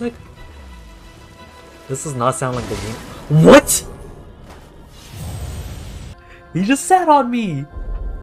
Like, this does not sound like the game. What? He just sat on me!